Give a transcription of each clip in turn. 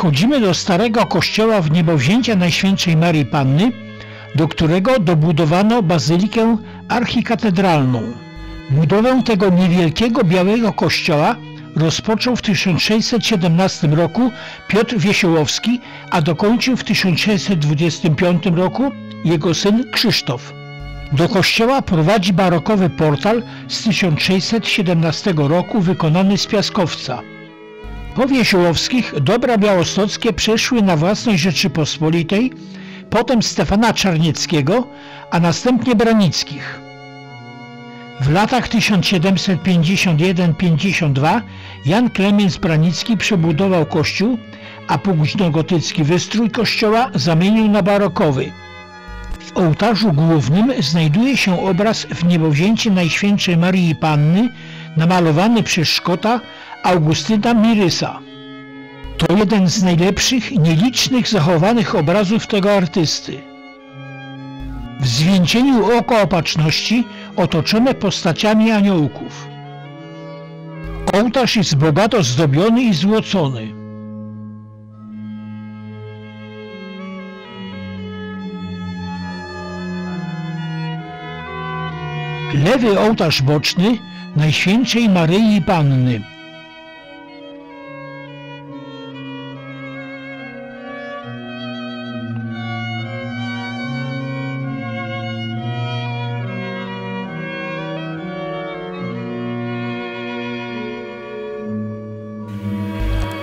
Wchodzimy do starego kościoła w niebowzięcia Najświętszej Marii Panny, do którego dobudowano bazylikę archikatedralną. Budowę tego niewielkiego białego kościoła rozpoczął w 1617 roku Piotr Wiesiołowski, a dokończył w 1625 roku jego syn Krzysztof. Do kościoła prowadzi barokowy portal z 1617 roku wykonany z piaskowca. Po Wiesiołowskich dobra białostockie przeszły na własność Rzeczypospolitej, potem Stefana Czarnieckiego, a następnie Branickich. W latach 1751-52 Jan Klemens Branicki przebudował kościół, a późnogotycki wystrój kościoła zamienił na barokowy. W ołtarzu głównym znajduje się obraz w niebowzięcie Najświętszej Marii Panny namalowany przez Szkota Augustyna Mirysa. To jeden z najlepszych, nielicznych zachowanych obrazów tego artysty. W zwieńczeniu oko opatrzności otoczone postaciami aniołków. Ołtarz jest bogato zdobiony i złocony. Lewy ołtarz boczny Najświętszej Maryi Panny.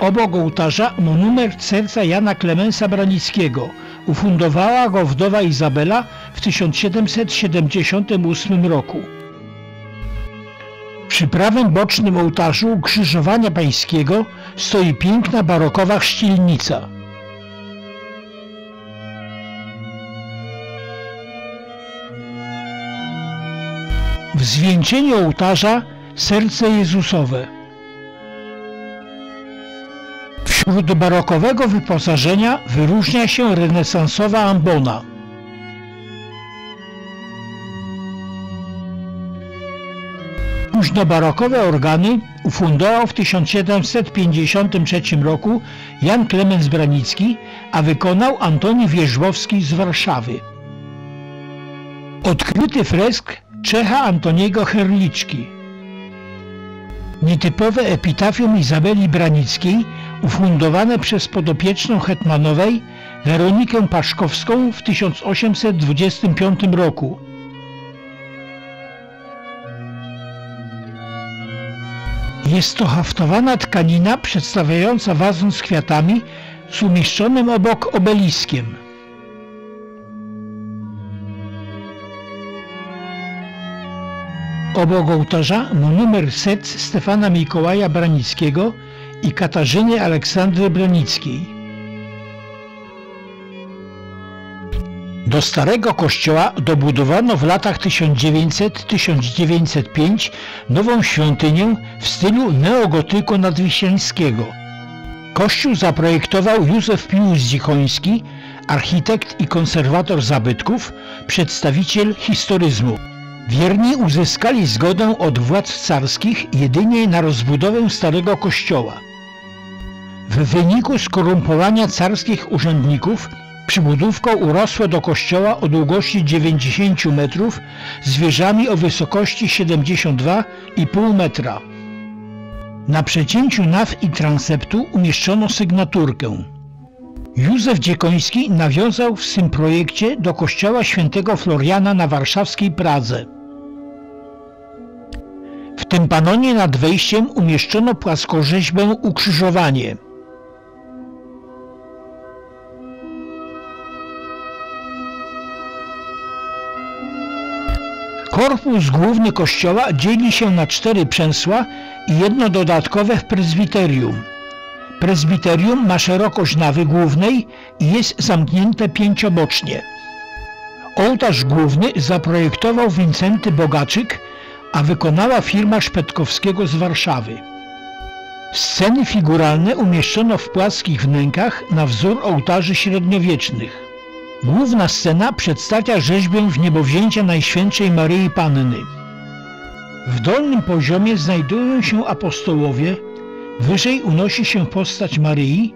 Obok ołtarza monument serca Jana Klemensa Branickiego. Ufundowała go wdowa Izabela w 1778 roku. Przy prawym bocznym ołtarzu Ukrzyżowania Pańskiego stoi piękna barokowa chrzcielnica. W zwieńczeniu ołtarza serce Jezusowe. Wśród barokowego wyposażenia wyróżnia się renesansowa ambona. Późnobarokowe organy ufundował w 1753 roku Jan Klemens Branicki, a wykonał Antoni Wierzbowski z Warszawy. Odkryty fresk Czecha Antoniego Herliczki. Nietypowe epitafium Izabeli Branickiej ufundowane przez podopieczną Hetmanowej Weronikę Paszkowską w 1825 roku. Jest to haftowana tkanina przedstawiająca wazon z kwiatami z umieszczonym obok obeliskiem. Obok ołtarza monumer set Stefana Mikołaja Branickiego i Katarzyny Aleksandry Branickiej. Do starego kościoła dobudowano w latach 1900-1905 nową świątynię w stylu neogotyku nadwiślańskiego. Kościół zaprojektował Józef Pius Dzikoński, architekt i konserwator zabytków, przedstawiciel historyzmu. Wierni uzyskali zgodę od władz carskich jedynie na rozbudowę starego kościoła. W wyniku skorumpowania carskich urzędników przybudówką urosła do kościoła o długości 90 metrów z wieżami o wysokości 72,5 metra. Na przecięciu naw i transeptu umieszczono sygnaturkę. Józef Dziekoński nawiązał w swym projekcie do kościoła świętego Floriana na warszawskiej Pradze. W tym panonie nad wejściem umieszczono płaskorzeźbę Ukrzyżowanie – Korpus główny kościoła dzieli się na cztery przęsła i jedno dodatkowe w prezbiterium. Prezbiterium ma szerokość nawy głównej i jest zamknięte pięciobocznie. Ołtarz główny zaprojektował Wincenty Bogaczyk, a wykonała firma Szpetkowskiego z Warszawy. Sceny figuralne umieszczono w płaskich wnękach na wzór ołtarzy średniowiecznych. Główna scena przedstawia rzeźbę w niebowzięcia Najświętszej Maryi Panny. W dolnym poziomie znajdują się apostołowie, wyżej unosi się postać Maryi,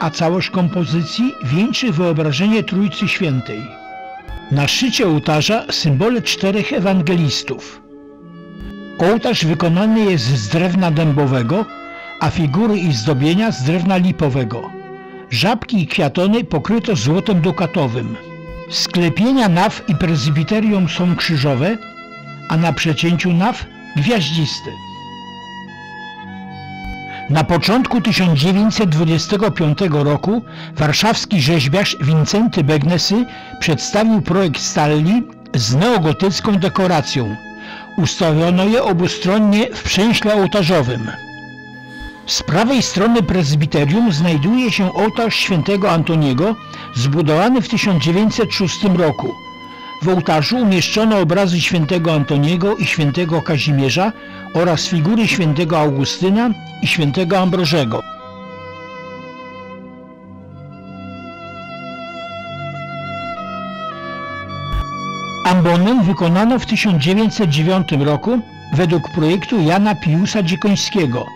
a całość kompozycji wieńczy wyobrażenie Trójcy Świętej. Na szczycie ołtarza symbole czterech ewangelistów. Ołtarz wykonany jest z drewna dębowego, a figury i zdobienia z drewna lipowego. Żabki i kwiatony pokryto złotem dukatowym. Sklepienia naw i prezbiterium są krzyżowe, a na przecięciu naw gwiaździste. Na początku 1925 roku warszawski rzeźbiarz Wincenty Begnesy przedstawił projekt stalli z neogotycką dekoracją. Ustawiono je obustronnie w przęśle ołtarzowym. Z prawej strony prezbiterium znajduje się ołtarz świętego Antoniego zbudowany w 1906 roku. W ołtarzu umieszczono obrazy świętego Antoniego i świętego Kazimierza oraz figury świętego Augustyna i świętego Ambrożego. Ambonem wykonano w 1909 roku według projektu Jana Piusa Dziekońskiego.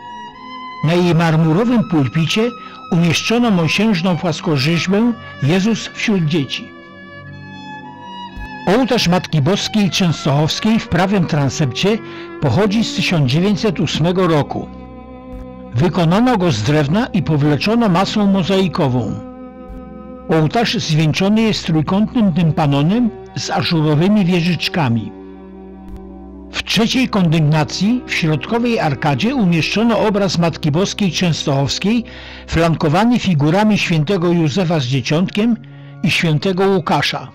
Na jej marmurowym pulpicie umieszczono mosiężną płaskorzeźbę Jezus wśród dzieci. Ołtarz Matki Boskiej Częstochowskiej w prawym transepcie pochodzi z 1908 roku. Wykonano go z drewna i powleczono masą mozaikową. Ołtarz zwieńczony jest trójkątnym tympanonem z ażurowymi wieżyczkami. W trzeciej kondygnacji w środkowej arkadzie umieszczono obraz Matki Boskiej Częstochowskiej flankowany figurami świętego Józefa z Dzieciątkiem i świętego Łukasza.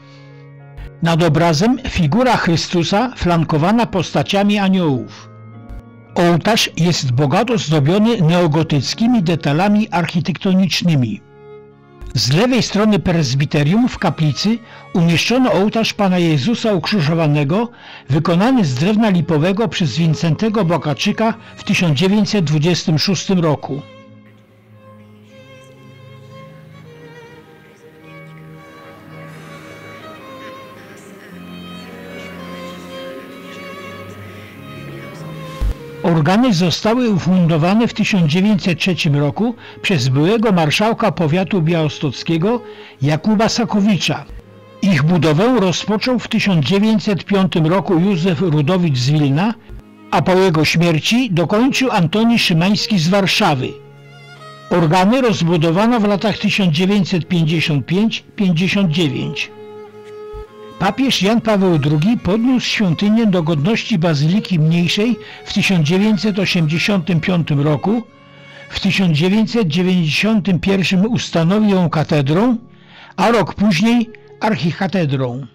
Nad obrazem figura Chrystusa flankowana postaciami aniołów. Ołtarz jest bogato zdobiony neogotyckimi detalami architektonicznymi. Z lewej strony prezbiterium w kaplicy umieszczono ołtarz Pana Jezusa ukrzyżowanego, wykonany z drewna lipowego przez Wincentego Bokaczyka w 1926 roku. Organy zostały ufundowane w 1903 roku przez byłego marszałka powiatu białostockiego Jakuba Sakowicza. Ich budowę rozpoczął w 1905 roku Józef Rudowicz z Wilna, a po jego śmierci dokończył Antoni Szymański z Warszawy. Organy rozbudowano w latach 1955-59. Papież Jan Paweł II podniósł świątynię do godności Bazyliki Mniejszej w 1985 roku, w 1991 ustanowił ją katedrą, a rok później archikatedrą.